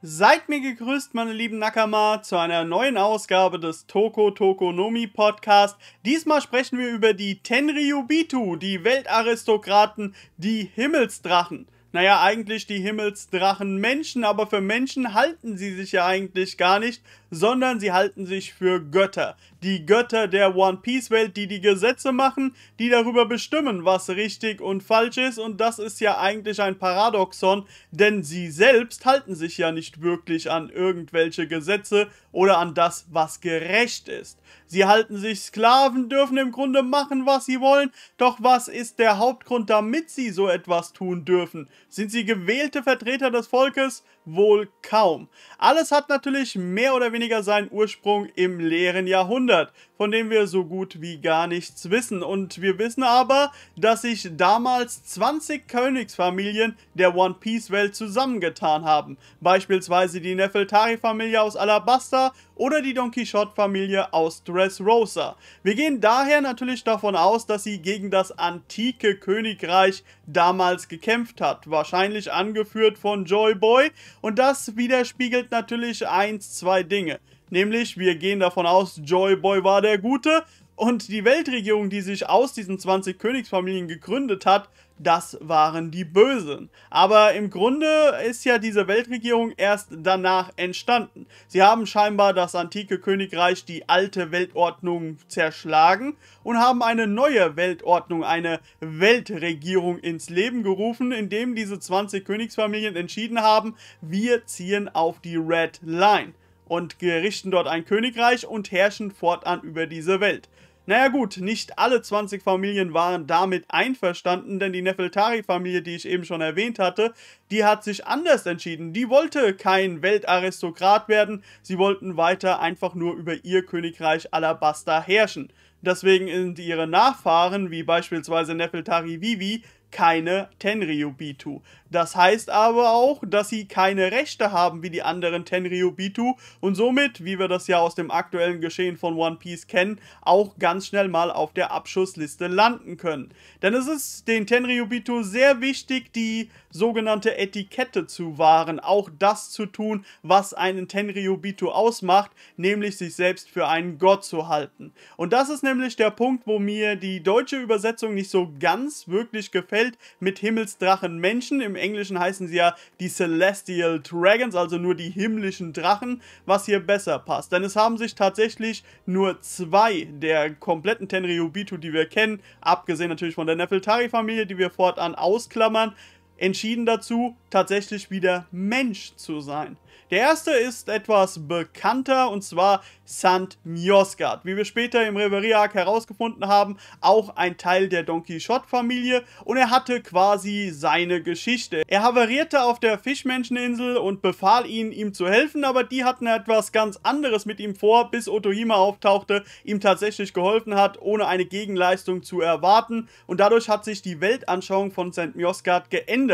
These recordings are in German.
Seid mir gegrüßt, meine lieben Nakama, zu einer neuen Ausgabe des Toko Tokonomi Podcast. Diesmal sprechen wir über die Tenryubitu, die Weltaristokraten, die Himmelsdrachen naja, eigentlich die Himmelsdrachen Menschen, aber für Menschen halten sie sich ja eigentlich gar nicht, sondern sie halten sich für Götter. Die Götter der One Piece Welt, die die Gesetze machen, die darüber bestimmen, was richtig und falsch ist und das ist ja eigentlich ein Paradoxon, denn sie selbst halten sich ja nicht wirklich an irgendwelche Gesetze oder an das, was gerecht ist. Sie halten sich Sklaven, dürfen im Grunde machen, was sie wollen, doch was ist der Hauptgrund, damit sie so etwas tun dürfen? Sind sie gewählte Vertreter des Volkes? Wohl kaum. Alles hat natürlich mehr oder weniger seinen Ursprung im leeren Jahrhundert, von dem wir so gut wie gar nichts wissen. Und wir wissen aber, dass sich damals 20 Königsfamilien der One Piece Welt zusammengetan haben. Beispielsweise die Nefeltari-Familie aus Alabasta oder die Don Quixote-Familie aus Dressrosa. Wir gehen daher natürlich davon aus, dass sie gegen das antike Königreich damals gekämpft hat, wahrscheinlich angeführt von Joy Boy und das widerspiegelt natürlich eins, zwei Dinge. Nämlich, wir gehen davon aus, Joy Boy war der Gute und die Weltregierung, die sich aus diesen 20 Königsfamilien gegründet hat, das waren die Bösen. Aber im Grunde ist ja diese Weltregierung erst danach entstanden. Sie haben scheinbar das antike Königreich, die alte Weltordnung zerschlagen und haben eine neue Weltordnung, eine Weltregierung ins Leben gerufen, indem diese 20 Königsfamilien entschieden haben, wir ziehen auf die Red Line und gerichten dort ein Königreich und herrschen fortan über diese Welt. Naja gut, nicht alle 20 Familien waren damit einverstanden, denn die Nefeltari-Familie, die ich eben schon erwähnt hatte, die hat sich anders entschieden. Die wollte kein Weltaristokrat werden, sie wollten weiter einfach nur über ihr Königreich Alabasta herrschen. Deswegen sind ihre Nachfahren, wie beispielsweise Nefeltari Vivi, keine Tenryubitu. Das heißt aber auch, dass sie keine Rechte haben wie die anderen Tenryubitu und somit, wie wir das ja aus dem aktuellen Geschehen von One Piece kennen, auch ganz schnell mal auf der Abschussliste landen können. Denn es ist den Tenryubitu sehr wichtig, die sogenannte Etikette zu wahren, auch das zu tun, was einen Tenryubitu ausmacht, nämlich sich selbst für einen Gott zu halten. Und das ist nämlich der Punkt, wo mir die deutsche Übersetzung nicht so ganz wirklich gefällt mit Himmelsdrachen Menschen. Im Englischen heißen sie ja die Celestial Dragons, also nur die himmlischen Drachen, was hier besser passt. Denn es haben sich tatsächlich nur zwei der kompletten Tenryubitu, die wir kennen, abgesehen natürlich von der Nefeltari-Familie, die wir fortan ausklammern, entschieden dazu, tatsächlich wieder Mensch zu sein. Der erste ist etwas bekannter und zwar St. Miosgard. Wie wir später im Reverie-Arc herausgefunden haben, auch ein Teil der Don Quixote-Familie und er hatte quasi seine Geschichte. Er havarierte auf der Fischmenscheninsel und befahl ihnen, ihm zu helfen, aber die hatten etwas ganz anderes mit ihm vor, bis Otohima auftauchte, ihm tatsächlich geholfen hat, ohne eine Gegenleistung zu erwarten und dadurch hat sich die Weltanschauung von St. Miosgard geändert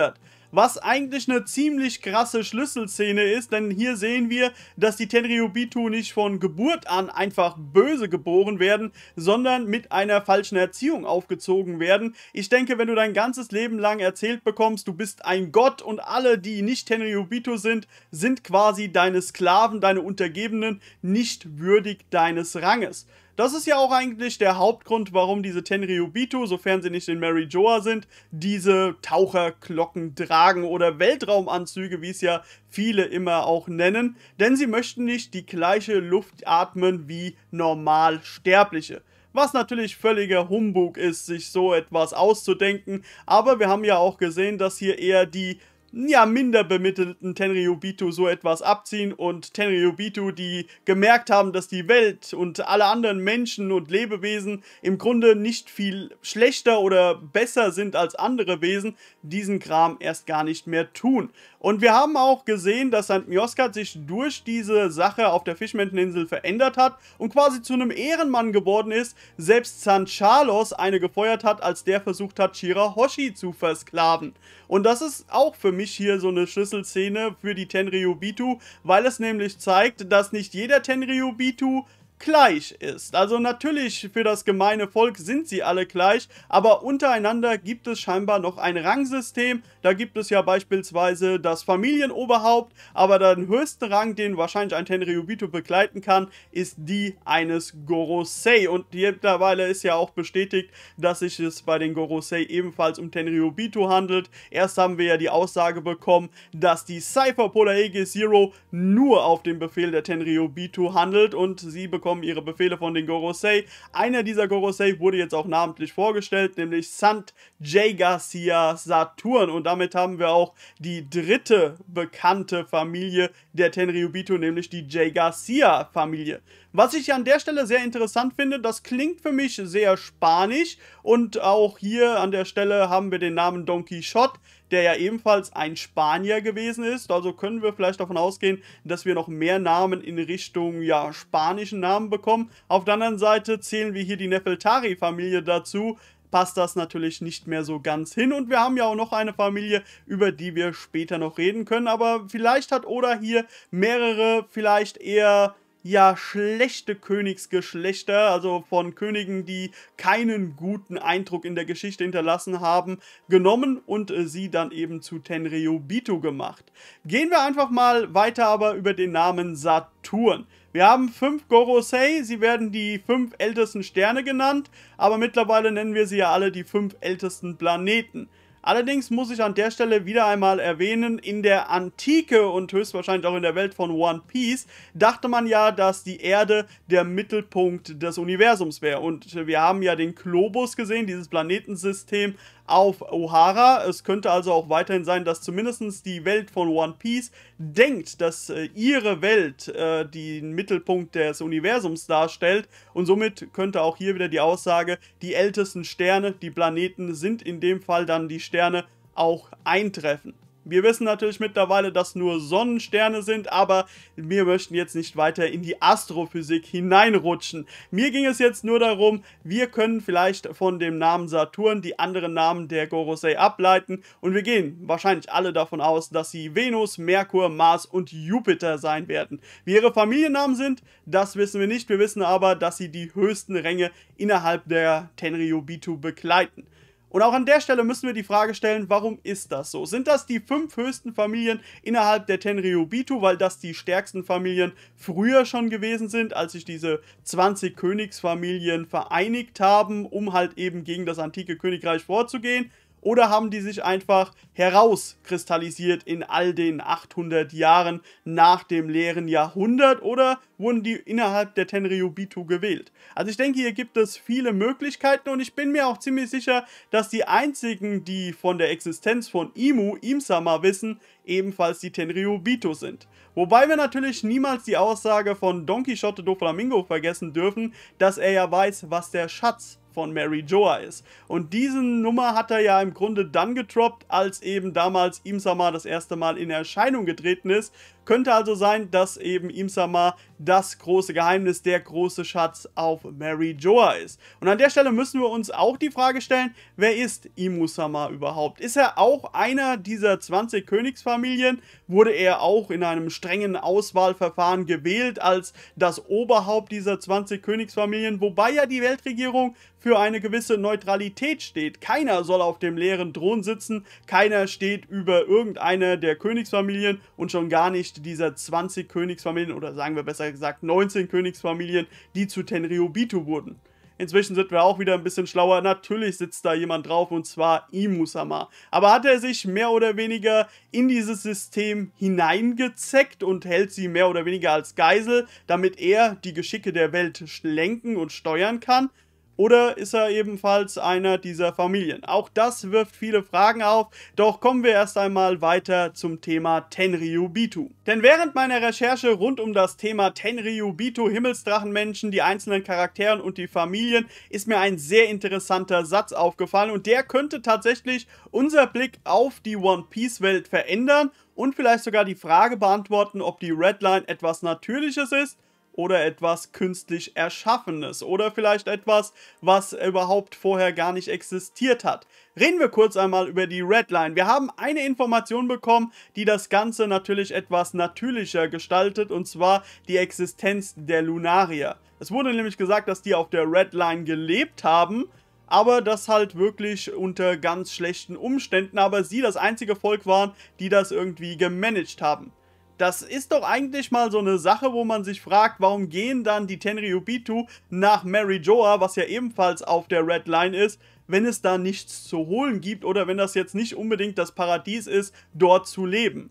was eigentlich eine ziemlich krasse Schlüsselszene ist, denn hier sehen wir, dass die Tenryubitu nicht von Geburt an einfach böse geboren werden, sondern mit einer falschen Erziehung aufgezogen werden. Ich denke, wenn du dein ganzes Leben lang erzählt bekommst, du bist ein Gott und alle, die nicht Tenryubitu sind, sind quasi deine Sklaven, deine Untergebenen, nicht würdig deines Ranges. Das ist ja auch eigentlich der Hauptgrund, warum diese Tenryubitu, sofern sie nicht in Mary Joa sind, diese Taucherglocken tragen oder Weltraumanzüge, wie es ja viele immer auch nennen, denn sie möchten nicht die gleiche Luft atmen wie normal Sterbliche. Was natürlich völliger Humbug ist, sich so etwas auszudenken, aber wir haben ja auch gesehen, dass hier eher die ja, minder bemittelten Tenryubitu so etwas abziehen und Tenryubitu, die gemerkt haben, dass die Welt und alle anderen Menschen und Lebewesen im Grunde nicht viel schlechter oder besser sind als andere Wesen, diesen Kram erst gar nicht mehr tun. Und wir haben auch gesehen, dass St. Mioskat sich durch diese Sache auf der Fischmenteninsel verändert hat und quasi zu einem Ehrenmann geworden ist, selbst San Charlos eine gefeuert hat, als der versucht hat, Shirahoshi zu versklaven. Und das ist auch für mich hier so eine Schlüsselszene für die Tenryubitu, weil es nämlich zeigt, dass nicht jeder Tenryubitu gleich ist. Also natürlich für das gemeine Volk sind sie alle gleich, aber untereinander gibt es scheinbar noch ein Rangsystem. Da gibt es ja beispielsweise das Familienoberhaupt, aber den höchsten Rang, den wahrscheinlich ein Tenryubito begleiten kann, ist die eines Gorosei. Und mittlerweile ist ja auch bestätigt, dass sich es bei den Gorosei ebenfalls um Tenryubito handelt. Erst haben wir ja die Aussage bekommen, dass die Cypher Polar Aegis Zero nur auf dem Befehl der Tenryubito handelt und sie bekommen bekommen ihre Befehle von den Gorosei. Einer dieser Gorosei wurde jetzt auch namentlich vorgestellt, nämlich Sant J. Garcia Saturn. Und damit haben wir auch die dritte bekannte Familie der Tenryubito, nämlich die J. Garcia Familie. Was ich an der Stelle sehr interessant finde, das klingt für mich sehr spanisch und auch hier an der Stelle haben wir den Namen Don Quixote der ja ebenfalls ein Spanier gewesen ist. Also können wir vielleicht davon ausgehen, dass wir noch mehr Namen in Richtung ja, spanischen Namen bekommen. Auf der anderen Seite zählen wir hier die Nefeltari-Familie dazu, passt das natürlich nicht mehr so ganz hin. Und wir haben ja auch noch eine Familie, über die wir später noch reden können. Aber vielleicht hat Oda hier mehrere, vielleicht eher ja schlechte Königsgeschlechter, also von Königen, die keinen guten Eindruck in der Geschichte hinterlassen haben, genommen und äh, sie dann eben zu Tenryubito gemacht. Gehen wir einfach mal weiter aber über den Namen Saturn. Wir haben fünf Gorosei, sie werden die fünf ältesten Sterne genannt, aber mittlerweile nennen wir sie ja alle die fünf ältesten Planeten. Allerdings muss ich an der Stelle wieder einmal erwähnen, in der Antike und höchstwahrscheinlich auch in der Welt von One Piece dachte man ja, dass die Erde der Mittelpunkt des Universums wäre. Und wir haben ja den Globus gesehen, dieses Planetensystem auf O'Hara. Es könnte also auch weiterhin sein, dass zumindest die Welt von One Piece denkt, dass äh, ihre Welt äh, den Mittelpunkt des Universums darstellt. Und somit könnte auch hier wieder die Aussage, die ältesten Sterne, die Planeten sind in dem Fall dann die Sterne auch eintreffen. Wir wissen natürlich mittlerweile, dass nur Sonnensterne sind, aber wir möchten jetzt nicht weiter in die Astrophysik hineinrutschen. Mir ging es jetzt nur darum, wir können vielleicht von dem Namen Saturn die anderen Namen der Gorosei ableiten und wir gehen wahrscheinlich alle davon aus, dass sie Venus, Merkur, Mars und Jupiter sein werden. Wie ihre Familiennamen sind, das wissen wir nicht. Wir wissen aber, dass sie die höchsten Ränge innerhalb der Tenryubitu begleiten. Und auch an der Stelle müssen wir die Frage stellen, warum ist das so? Sind das die fünf höchsten Familien innerhalb der Tenryubitu, weil das die stärksten Familien früher schon gewesen sind, als sich diese 20 Königsfamilien vereinigt haben, um halt eben gegen das antike Königreich vorzugehen? Oder haben die sich einfach herauskristallisiert in all den 800 Jahren nach dem leeren Jahrhundert? Oder wurden die innerhalb der Tenryubitu gewählt? Also ich denke, hier gibt es viele Möglichkeiten und ich bin mir auch ziemlich sicher, dass die einzigen, die von der Existenz von Imu, Imsama wissen, ebenfalls die Tenryubitu sind. Wobei wir natürlich niemals die Aussage von Don Quixote do Flamingo vergessen dürfen, dass er ja weiß, was der Schatz von Mary Joa ist. Und diese Nummer hat er ja im Grunde dann getroppt, als eben damals Imsama das erste Mal in Erscheinung getreten ist könnte also sein, dass eben Imsama das große Geheimnis, der große Schatz auf Mary Joa ist. Und an der Stelle müssen wir uns auch die Frage stellen, wer ist Imusama überhaupt? Ist er auch einer dieser 20 Königsfamilien? Wurde er auch in einem strengen Auswahlverfahren gewählt als das Oberhaupt dieser 20 Königsfamilien? Wobei ja die Weltregierung für eine gewisse Neutralität steht. Keiner soll auf dem leeren Thron sitzen, keiner steht über irgendeine der Königsfamilien und schon gar nicht nicht dieser 20 Königsfamilien oder sagen wir besser gesagt 19 Königsfamilien, die zu Tenryubitu wurden. Inzwischen sind wir auch wieder ein bisschen schlauer. Natürlich sitzt da jemand drauf und zwar Imusama. Aber hat er sich mehr oder weniger in dieses System hineingezeckt und hält sie mehr oder weniger als Geisel, damit er die Geschicke der Welt lenken und steuern kann? Oder ist er ebenfalls einer dieser Familien? Auch das wirft viele Fragen auf, doch kommen wir erst einmal weiter zum Thema Tenryubitu. Denn während meiner Recherche rund um das Thema Tenryubitu, Himmelsdrachenmenschen, die einzelnen Charakteren und die Familien, ist mir ein sehr interessanter Satz aufgefallen und der könnte tatsächlich unser Blick auf die One Piece Welt verändern und vielleicht sogar die Frage beantworten, ob die Redline etwas Natürliches ist oder etwas künstlich Erschaffenes oder vielleicht etwas, was überhaupt vorher gar nicht existiert hat. Reden wir kurz einmal über die Redline. Wir haben eine Information bekommen, die das Ganze natürlich etwas natürlicher gestaltet, und zwar die Existenz der Lunarier. Es wurde nämlich gesagt, dass die auf der Redline gelebt haben, aber das halt wirklich unter ganz schlechten Umständen, aber sie das einzige Volk waren, die das irgendwie gemanagt haben. Das ist doch eigentlich mal so eine Sache, wo man sich fragt, warum gehen dann die Tenryubitu nach Mary Joa, was ja ebenfalls auf der Red Line ist, wenn es da nichts zu holen gibt oder wenn das jetzt nicht unbedingt das Paradies ist, dort zu leben.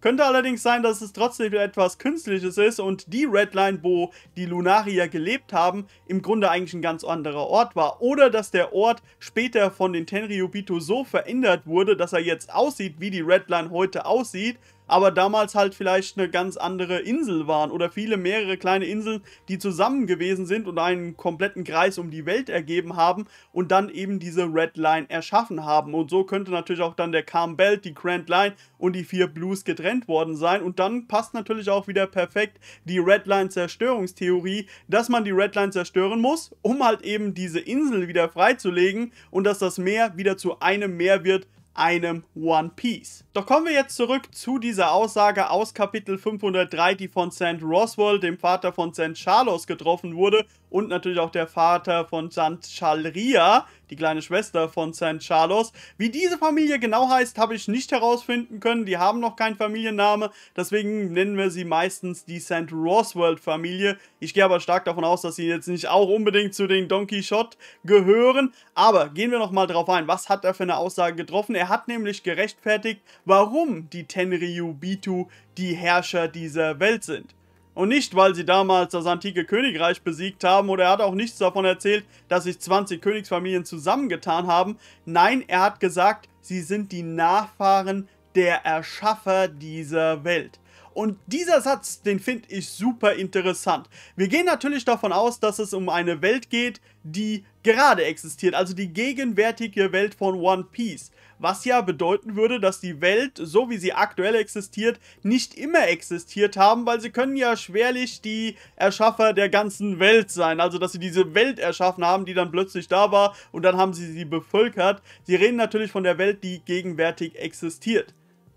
Könnte allerdings sein, dass es trotzdem etwas Künstliches ist und die Redline, wo die Lunarier gelebt haben, im Grunde eigentlich ein ganz anderer Ort war. Oder dass der Ort später von den Tenryubito so verändert wurde, dass er jetzt aussieht, wie die Redline heute aussieht aber damals halt vielleicht eine ganz andere Insel waren oder viele mehrere kleine Inseln, die zusammen gewesen sind und einen kompletten Kreis um die Welt ergeben haben und dann eben diese Red Line erschaffen haben. Und so könnte natürlich auch dann der Calm Belt, die Grand Line und die vier Blues getrennt worden sein. Und dann passt natürlich auch wieder perfekt die Red Line Zerstörungstheorie, dass man die Red Line zerstören muss, um halt eben diese Insel wieder freizulegen und dass das Meer wieder zu einem Meer wird, einem One Piece. Doch kommen wir jetzt zurück zu dieser Aussage aus Kapitel 503, die von St. Roswell, dem Vater von St. Charlos, getroffen wurde und natürlich auch der Vater von St. Chalria, die kleine Schwester von St. Charlos. Wie diese Familie genau heißt, habe ich nicht herausfinden können. Die haben noch keinen Familienname, deswegen nennen wir sie meistens die St. Roswell Familie. Ich gehe aber stark davon aus, dass sie jetzt nicht auch unbedingt zu den Don Quixote gehören. Aber gehen wir nochmal drauf ein. Was hat er für eine Aussage getroffen? Er hat nämlich gerechtfertigt, warum die Tenryu Bitu die Herrscher dieser Welt sind. Und nicht, weil sie damals das antike Königreich besiegt haben oder er hat auch nichts davon erzählt, dass sich 20 Königsfamilien zusammengetan haben. Nein, er hat gesagt, sie sind die Nachfahren der Erschaffer dieser Welt. Und dieser Satz, den finde ich super interessant. Wir gehen natürlich davon aus, dass es um eine Welt geht, die gerade existiert, also die gegenwärtige Welt von One Piece was ja bedeuten würde, dass die Welt, so wie sie aktuell existiert, nicht immer existiert haben, weil sie können ja schwerlich die Erschaffer der ganzen Welt sein, also dass sie diese Welt erschaffen haben, die dann plötzlich da war und dann haben sie sie bevölkert. Sie reden natürlich von der Welt, die gegenwärtig existiert.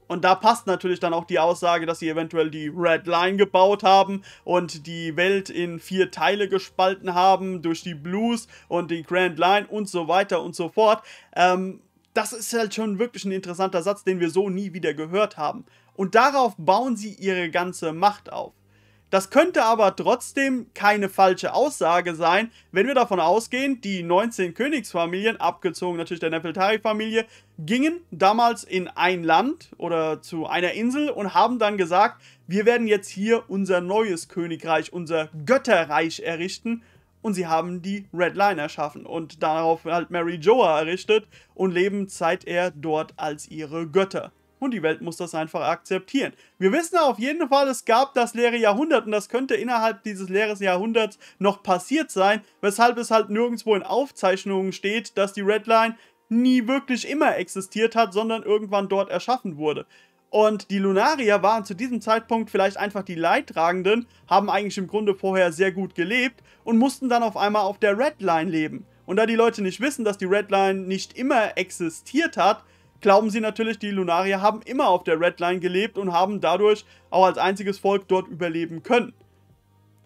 Und da passt natürlich dann auch die Aussage, dass sie eventuell die Red Line gebaut haben und die Welt in vier Teile gespalten haben durch die Blues und die Grand Line und so weiter und so fort. Ähm, das ist halt schon wirklich ein interessanter Satz, den wir so nie wieder gehört haben. Und darauf bauen sie ihre ganze Macht auf. Das könnte aber trotzdem keine falsche Aussage sein, wenn wir davon ausgehen, die 19 Königsfamilien, abgezogen natürlich der Nefeltari-Familie, gingen damals in ein Land oder zu einer Insel und haben dann gesagt, wir werden jetzt hier unser neues Königreich, unser Götterreich errichten und sie haben die Red Line erschaffen und darauf halt Mary Joa errichtet und leben seither dort als ihre Götter. Und die Welt muss das einfach akzeptieren. Wir wissen auf jeden Fall, es gab das leere Jahrhundert und das könnte innerhalb dieses leeren Jahrhunderts noch passiert sein, weshalb es halt nirgendwo in Aufzeichnungen steht, dass die Red Line nie wirklich immer existiert hat, sondern irgendwann dort erschaffen wurde. Und die Lunarier waren zu diesem Zeitpunkt vielleicht einfach die Leidtragenden, haben eigentlich im Grunde vorher sehr gut gelebt und mussten dann auf einmal auf der Red Line leben. Und da die Leute nicht wissen, dass die Red Line nicht immer existiert hat, glauben sie natürlich, die Lunarier haben immer auf der Red Line gelebt und haben dadurch auch als einziges Volk dort überleben können.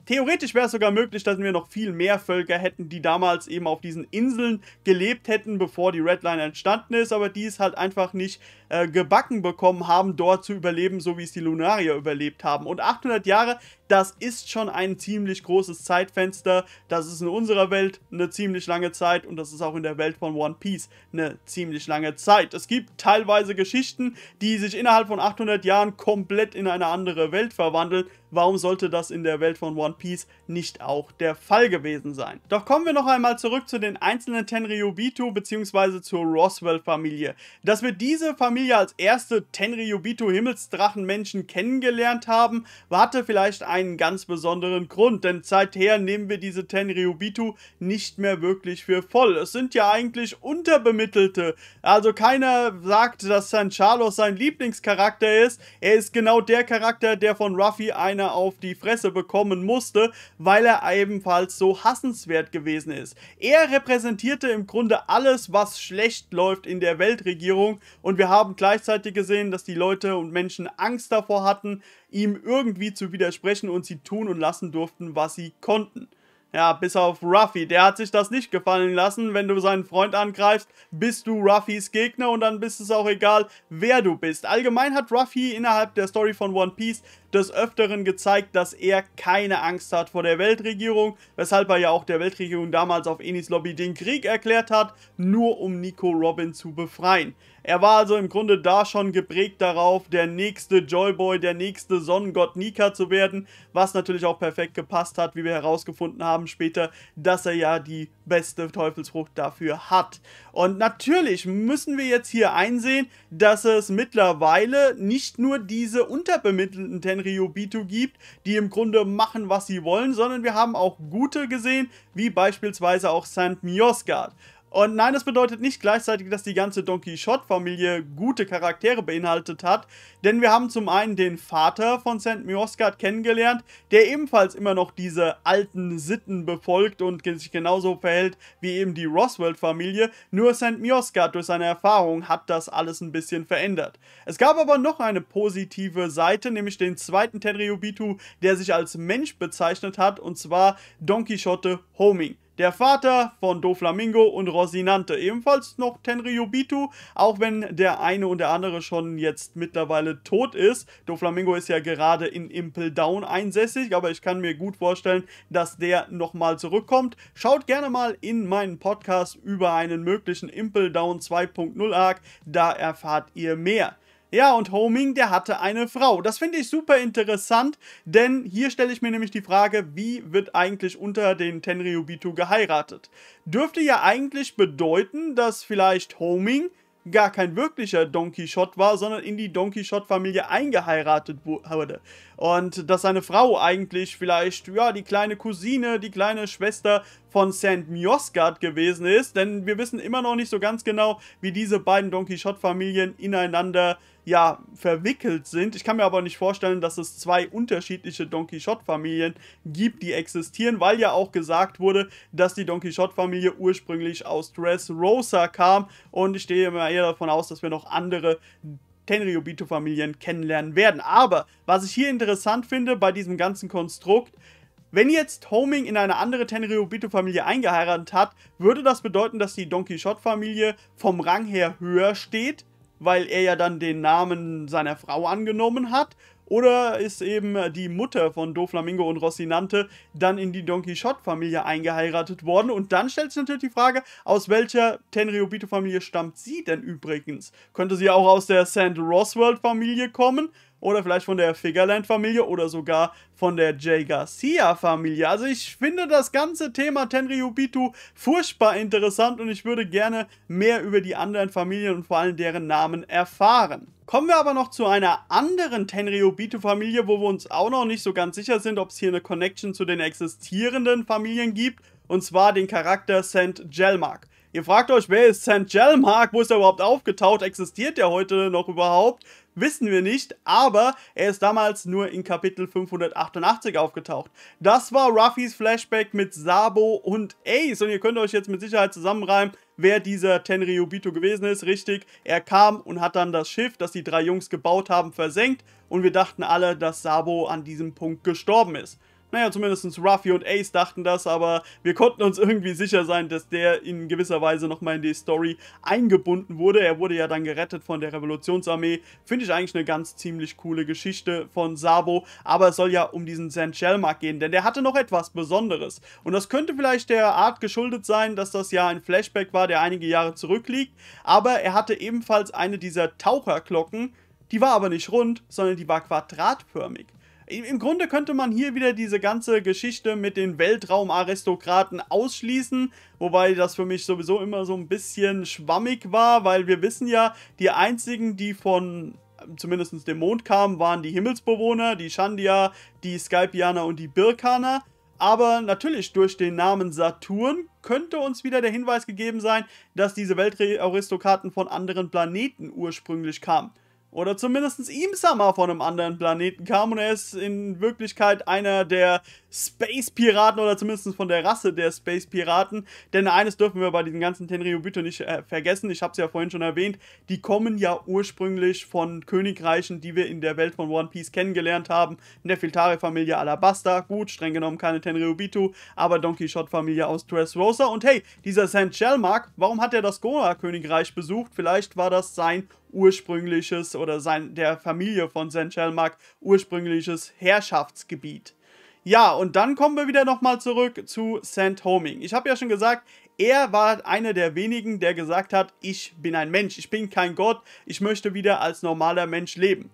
Theoretisch wäre es sogar möglich, dass wir noch viel mehr Völker hätten, die damals eben auf diesen Inseln gelebt hätten, bevor die Red Line entstanden ist, aber die es halt einfach nicht äh, gebacken bekommen haben, dort zu überleben, so wie es die Lunarier überlebt haben. Und 800 Jahre das ist schon ein ziemlich großes Zeitfenster. Das ist in unserer Welt eine ziemlich lange Zeit und das ist auch in der Welt von One Piece eine ziemlich lange Zeit. Es gibt teilweise Geschichten, die sich innerhalb von 800 Jahren komplett in eine andere Welt verwandeln. Warum sollte das in der Welt von One Piece nicht auch der Fall gewesen sein? Doch kommen wir noch einmal zurück zu den einzelnen Tenryubitu bzw. zur Roswell-Familie. Dass wir diese Familie als erste Tenryubitu Himmelsdrachenmenschen kennengelernt haben, warte vielleicht ein einen ganz besonderen Grund, denn seither nehmen wir diese Tenryubitu nicht mehr wirklich für voll. Es sind ja eigentlich Unterbemittelte. Also keiner sagt, dass San Carlos sein Lieblingscharakter ist. Er ist genau der Charakter, der von Ruffy eine auf die Fresse bekommen musste, weil er ebenfalls so hassenswert gewesen ist. Er repräsentierte im Grunde alles, was schlecht läuft in der Weltregierung und wir haben gleichzeitig gesehen, dass die Leute und Menschen Angst davor hatten, ihm irgendwie zu widersprechen und sie tun und lassen durften, was sie konnten. Ja, bis auf Ruffy. Der hat sich das nicht gefallen lassen. Wenn du seinen Freund angreifst, bist du Ruffys Gegner und dann bist es auch egal, wer du bist. Allgemein hat Ruffy innerhalb der Story von One Piece des Öfteren gezeigt, dass er keine Angst hat vor der Weltregierung, weshalb er ja auch der Weltregierung damals auf Enis Lobby den Krieg erklärt hat, nur um Nico Robin zu befreien. Er war also im Grunde da schon geprägt darauf, der nächste Joyboy, der nächste Sonnengott Nika zu werden, was natürlich auch perfekt gepasst hat, wie wir herausgefunden haben später, dass er ja die beste Teufelsfrucht dafür hat. Und natürlich müssen wir jetzt hier einsehen, dass es mittlerweile nicht nur diese unterbemittelten Tenryubitu gibt, die im Grunde machen, was sie wollen, sondern wir haben auch gute gesehen, wie beispielsweise auch St. Miosgard. Und nein, das bedeutet nicht gleichzeitig, dass die ganze Don Quixote-Familie gute Charaktere beinhaltet hat, denn wir haben zum einen den Vater von St. Miosgard kennengelernt, der ebenfalls immer noch diese alten Sitten befolgt und sich genauso verhält wie eben die Roswell-Familie, nur St. Miosgard durch seine Erfahrung hat das alles ein bisschen verändert. Es gab aber noch eine positive Seite, nämlich den zweiten Tenryubitu, der sich als Mensch bezeichnet hat, und zwar Don Quixote Homing der Vater von Doflamingo und Rosinante. Ebenfalls noch Tenryubitu, auch wenn der eine und der andere schon jetzt mittlerweile tot ist. Doflamingo ist ja gerade in Impel Down einsässig, aber ich kann mir gut vorstellen, dass der nochmal zurückkommt. Schaut gerne mal in meinen Podcast über einen möglichen Impel Down 2.0 Arc, da erfahrt ihr mehr. Ja, und Homing, der hatte eine Frau. Das finde ich super interessant, denn hier stelle ich mir nämlich die Frage, wie wird eigentlich unter den Tenryubitu geheiratet? Dürfte ja eigentlich bedeuten, dass vielleicht Homing gar kein wirklicher Don Quixote war, sondern in die Don Quixote-Familie eingeheiratet wurde. Und dass seine Frau eigentlich vielleicht, ja, die kleine Cousine, die kleine Schwester von St. Miosgard gewesen ist, denn wir wissen immer noch nicht so ganz genau, wie diese beiden Don Quixote-Familien ineinander ja, verwickelt sind. Ich kann mir aber nicht vorstellen, dass es zwei unterschiedliche Don Quixote-Familien gibt, die existieren, weil ja auch gesagt wurde, dass die Don Quixote-Familie ursprünglich aus Dressrosa kam und ich stehe immer eher davon aus, dass wir noch andere Tenryubito-Familien kennenlernen werden. Aber was ich hier interessant finde bei diesem ganzen Konstrukt, wenn jetzt Homing in eine andere Tenryubito-Familie eingeheiratet hat, würde das bedeuten, dass die Don Quixote-Familie vom Rang her höher steht weil er ja dann den Namen seiner Frau angenommen hat? Oder ist eben die Mutter von Doflamingo und Rocinante dann in die Don Quixote-Familie eingeheiratet worden? Und dann stellt sich natürlich die Frage, aus welcher Tenryubito-Familie stammt sie denn übrigens? Könnte sie auch aus der St. Roswell-Familie kommen? Oder vielleicht von der Figureland-Familie oder sogar von der Jay Garcia-Familie. Also ich finde das ganze Thema Tenryubitu furchtbar interessant und ich würde gerne mehr über die anderen Familien und vor allem deren Namen erfahren. Kommen wir aber noch zu einer anderen Tenryubitu-Familie, wo wir uns auch noch nicht so ganz sicher sind, ob es hier eine Connection zu den existierenden Familien gibt, und zwar den Charakter St. Jelmark. Ihr fragt euch, wer ist St. Jelmark? Wo ist er überhaupt aufgetaucht? Existiert er heute noch überhaupt? wissen wir nicht, aber er ist damals nur in Kapitel 588 aufgetaucht. Das war Ruffys Flashback mit Sabo und Ace und ihr könnt euch jetzt mit Sicherheit zusammenreimen, wer dieser Tenryubito gewesen ist. Richtig, er kam und hat dann das Schiff, das die drei Jungs gebaut haben, versenkt und wir dachten alle, dass Sabo an diesem Punkt gestorben ist. Naja, zumindest Ruffy und Ace dachten das, aber wir konnten uns irgendwie sicher sein, dass der in gewisser Weise nochmal in die Story eingebunden wurde. Er wurde ja dann gerettet von der Revolutionsarmee. Finde ich eigentlich eine ganz ziemlich coole Geschichte von Sabo, aber es soll ja um diesen St. Shelmark gehen, denn der hatte noch etwas Besonderes. Und das könnte vielleicht der Art geschuldet sein, dass das ja ein Flashback war, der einige Jahre zurückliegt, aber er hatte ebenfalls eine dieser Taucherglocken, die war aber nicht rund, sondern die war quadratförmig. Im Grunde könnte man hier wieder diese ganze Geschichte mit den Weltraumaristokraten ausschließen, wobei das für mich sowieso immer so ein bisschen schwammig war, weil wir wissen ja, die einzigen, die von zumindest dem Mond kamen, waren die Himmelsbewohner, die Shandia, die Skypianer und die Birkaner. Aber natürlich durch den Namen Saturn könnte uns wieder der Hinweis gegeben sein, dass diese Weltaristokraten von anderen Planeten ursprünglich kamen. Oder zumindest ihm Summer von einem anderen Planeten kam und er ist in Wirklichkeit einer der Space-Piraten oder zumindest von der Rasse der Space-Piraten. Denn eines dürfen wir bei diesen ganzen Tenryubito nicht äh, vergessen, ich habe es ja vorhin schon erwähnt, die kommen ja ursprünglich von Königreichen, die wir in der Welt von One Piece kennengelernt haben. In der Filtare-Familie Alabasta, gut, streng genommen keine Tenryubito, aber Donkey Shot-Familie aus Dressrosa. Und hey, dieser St. Shelmark, warum hat er das Goa-Königreich besucht? Vielleicht war das sein ursprüngliches oder sein, der Familie von Senchelmark ursprüngliches Herrschaftsgebiet. Ja, und dann kommen wir wieder nochmal zurück zu St. Homing. Ich habe ja schon gesagt, er war einer der wenigen, der gesagt hat, ich bin ein Mensch, ich bin kein Gott, ich möchte wieder als normaler Mensch leben.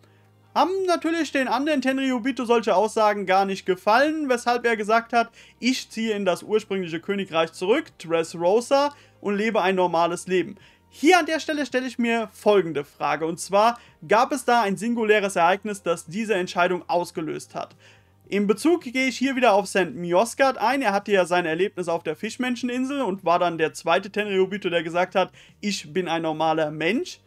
Haben natürlich den anderen Tenryubito solche Aussagen gar nicht gefallen, weshalb er gesagt hat, ich ziehe in das ursprüngliche Königreich zurück, Dressrosa, und lebe ein normales Leben. Hier an der Stelle stelle ich mir folgende Frage. Und zwar, gab es da ein singuläres Ereignis, das diese Entscheidung ausgelöst hat? In Bezug gehe ich hier wieder auf St. Miosgard ein. Er hatte ja sein Erlebnis auf der Fischmenscheninsel und war dann der zweite Tenryubito, der gesagt hat, ich bin ein normaler Mensch.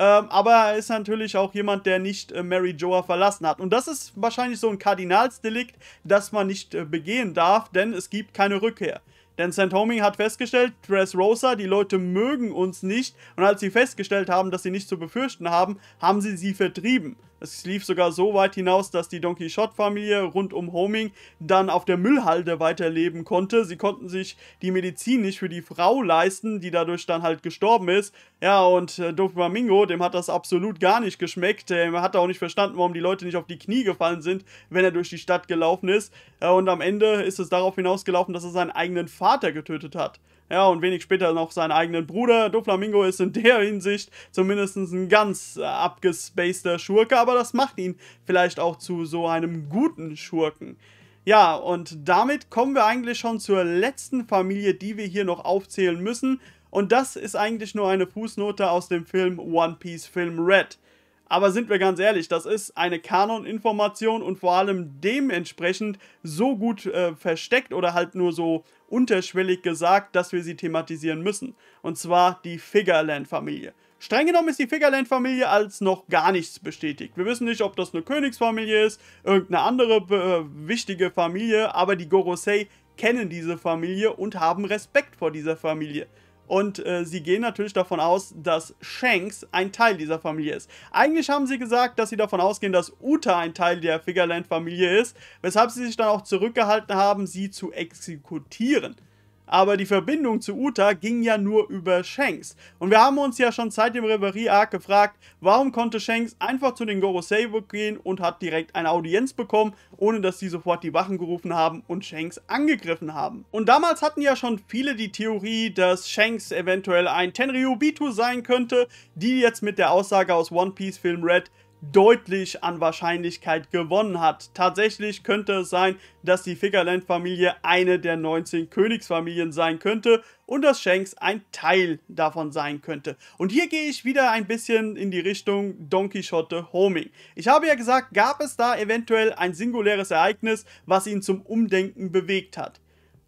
Ähm, aber er ist natürlich auch jemand, der nicht äh, Mary Joa verlassen hat. Und das ist wahrscheinlich so ein Kardinalsdelikt, das man nicht äh, begehen darf, denn es gibt keine Rückkehr. Denn St. Homing hat festgestellt, Dressrosa, die Leute mögen uns nicht. Und als sie festgestellt haben, dass sie nichts zu befürchten haben, haben sie sie vertrieben. Es lief sogar so weit hinaus, dass die Don Quixote-Familie rund um Homing dann auf der Müllhalde weiterleben konnte. Sie konnten sich die Medizin nicht für die Frau leisten, die dadurch dann halt gestorben ist. Ja, und äh, Doflamingo, dem hat das absolut gar nicht geschmeckt. Er hat auch nicht verstanden, warum die Leute nicht auf die Knie gefallen sind, wenn er durch die Stadt gelaufen ist. Äh, und am Ende ist es darauf hinausgelaufen, dass er seinen eigenen Vater getötet hat. Ja, und wenig später noch seinen eigenen Bruder. Doflamingo ist in der Hinsicht zumindest ein ganz äh, abgespaceter Schurke, aber das macht ihn vielleicht auch zu so einem guten Schurken. Ja, und damit kommen wir eigentlich schon zur letzten Familie, die wir hier noch aufzählen müssen. Und das ist eigentlich nur eine Fußnote aus dem Film One Piece Film Red. Aber sind wir ganz ehrlich, das ist eine Kanon-Information und vor allem dementsprechend so gut äh, versteckt oder halt nur so unterschwellig gesagt, dass wir sie thematisieren müssen. Und zwar die Figureland-Familie. Streng genommen ist die Figureland-Familie als noch gar nichts bestätigt. Wir wissen nicht, ob das eine Königsfamilie ist, irgendeine andere äh, wichtige Familie, aber die Gorosei kennen diese Familie und haben Respekt vor dieser Familie. Und äh, sie gehen natürlich davon aus, dass Shanks ein Teil dieser Familie ist. Eigentlich haben sie gesagt, dass sie davon ausgehen, dass Uta ein Teil der Figureland-Familie ist, weshalb sie sich dann auch zurückgehalten haben, sie zu exekutieren aber die Verbindung zu Uta ging ja nur über Shanks. Und wir haben uns ja schon seit dem Reverie-Arc gefragt, warum konnte Shanks einfach zu den Gorosei gehen und hat direkt eine Audienz bekommen, ohne dass sie sofort die Wachen gerufen haben und Shanks angegriffen haben. Und damals hatten ja schon viele die Theorie, dass Shanks eventuell ein Tenryubitu sein könnte, die jetzt mit der Aussage aus One Piece Film Red deutlich an Wahrscheinlichkeit gewonnen hat. Tatsächlich könnte es sein, dass die Figureland-Familie eine der 19 Königsfamilien sein könnte und dass Shanks ein Teil davon sein könnte. Und hier gehe ich wieder ein bisschen in die Richtung Don Quixote Homing. Ich habe ja gesagt, gab es da eventuell ein singuläres Ereignis, was ihn zum Umdenken bewegt hat.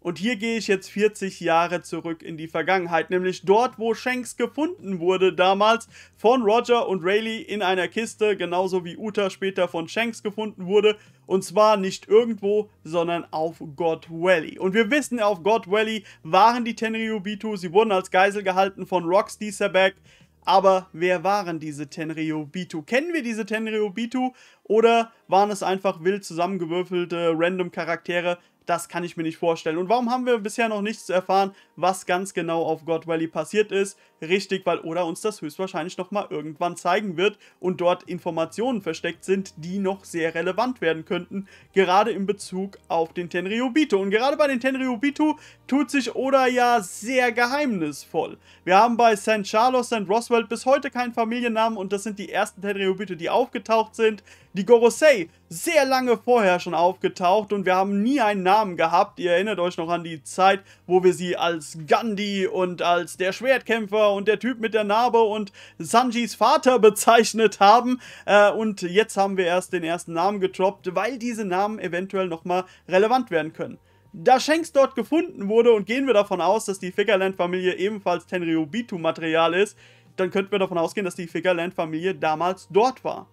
Und hier gehe ich jetzt 40 Jahre zurück in die Vergangenheit, nämlich dort, wo Shanks gefunden wurde damals von Roger und Rayleigh in einer Kiste, genauso wie Uta später von Shanks gefunden wurde. Und zwar nicht irgendwo, sondern auf God Valley. Und wir wissen, auf God Valley waren die Tenryubitu, sie wurden als Geisel gehalten von Roxy Sabek. Aber wer waren diese Tenryubitu? Kennen wir diese Tenryubitu oder waren es einfach wild zusammengewürfelte random Charaktere, das kann ich mir nicht vorstellen. Und warum haben wir bisher noch nichts erfahren, was ganz genau auf God Valley passiert ist? Richtig, weil Oda uns das höchstwahrscheinlich nochmal irgendwann zeigen wird und dort Informationen versteckt sind, die noch sehr relevant werden könnten, gerade in Bezug auf den Tenryubito. Und gerade bei den Tenryubito tut sich Oda ja sehr geheimnisvoll. Wir haben bei St. Charles, St. Roswell bis heute keinen Familiennamen und das sind die ersten Tenryubito, die aufgetaucht sind. Die Gorosei, sehr lange vorher schon aufgetaucht und wir haben nie einen Namen Namen gehabt. Ihr erinnert euch noch an die Zeit, wo wir sie als Gandhi und als der Schwertkämpfer und der Typ mit der Narbe und Sanjis Vater bezeichnet haben. Äh, und jetzt haben wir erst den ersten Namen getroppt, weil diese Namen eventuell nochmal relevant werden können. Da Shanks dort gefunden wurde und gehen wir davon aus, dass die Figurland-Familie ebenfalls Tenryubitu-Material ist, dann könnten wir davon ausgehen, dass die Figurland-Familie damals dort war.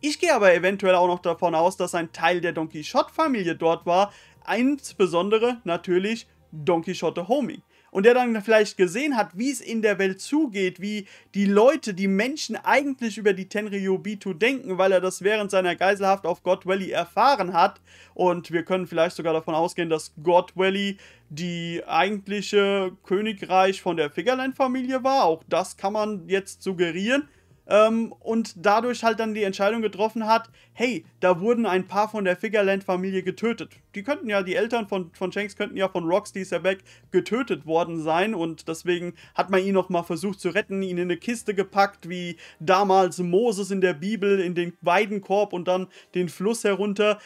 Ich gehe aber eventuell auch noch davon aus, dass ein Teil der Don Quixote-Familie dort war, insbesondere natürlich Don Quixote Homing und der dann vielleicht gesehen hat, wie es in der Welt zugeht, wie die Leute, die Menschen eigentlich über die Tenryubitu denken, weil er das während seiner Geiselhaft auf God Valley erfahren hat. Und wir können vielleicht sogar davon ausgehen, dass God Valley die eigentliche Königreich von der Figureland-Familie war. Auch das kann man jetzt suggerieren ähm, und dadurch halt dann die Entscheidung getroffen hat, hey, da wurden ein paar von der Figureland-Familie getötet. Die könnten ja, die Eltern von, von Shanks könnten ja von Roxy Sebek getötet worden sein und deswegen hat man ihn nochmal versucht zu retten, ihn in eine Kiste gepackt, wie damals Moses in der Bibel in den Weidenkorb und dann den Fluss herunter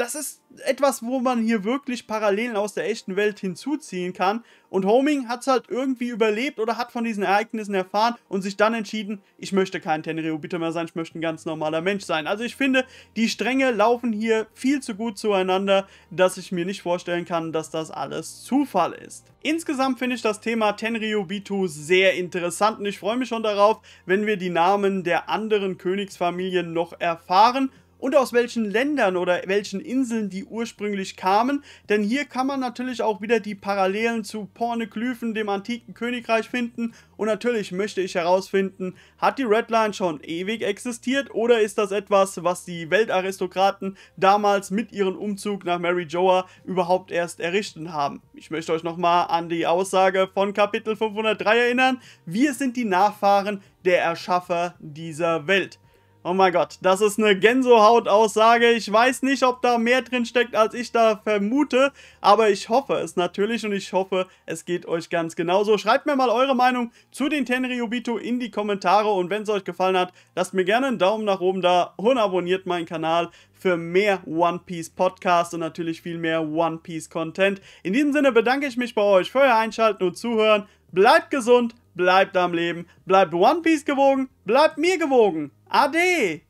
das ist etwas, wo man hier wirklich Parallelen aus der echten Welt hinzuziehen kann. Und Homing hat es halt irgendwie überlebt oder hat von diesen Ereignissen erfahren und sich dann entschieden, ich möchte kein Tenryubito mehr sein, ich möchte ein ganz normaler Mensch sein. Also ich finde, die Stränge laufen hier viel zu gut zueinander, dass ich mir nicht vorstellen kann, dass das alles Zufall ist. Insgesamt finde ich das Thema Tenryubito sehr interessant und ich freue mich schon darauf, wenn wir die Namen der anderen Königsfamilien noch erfahren und aus welchen Ländern oder welchen Inseln die ursprünglich kamen, denn hier kann man natürlich auch wieder die Parallelen zu Porneklyphen, dem antiken Königreich finden und natürlich möchte ich herausfinden, hat die Redline schon ewig existiert oder ist das etwas, was die Weltaristokraten damals mit ihrem Umzug nach Mary Joa überhaupt erst errichten haben. Ich möchte euch nochmal an die Aussage von Kapitel 503 erinnern, wir sind die Nachfahren der Erschaffer dieser Welt. Oh mein Gott, das ist eine Gänsehaut-Aussage. Ich weiß nicht, ob da mehr drin steckt, als ich da vermute, aber ich hoffe es natürlich und ich hoffe, es geht euch ganz genauso. Schreibt mir mal eure Meinung zu den Tenryubito in die Kommentare und wenn es euch gefallen hat, lasst mir gerne einen Daumen nach oben da und abonniert meinen Kanal für mehr One Piece Podcast und natürlich viel mehr One Piece Content. In diesem Sinne bedanke ich mich bei euch für euer Einschalten und Zuhören. Bleibt gesund, bleibt am Leben, bleibt One Piece gewogen, bleibt mir gewogen. Ade!